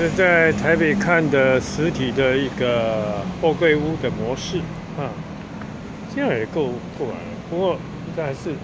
这在台北看的实体的一个货柜屋的模式啊，这样也够够玩了。不过应该还是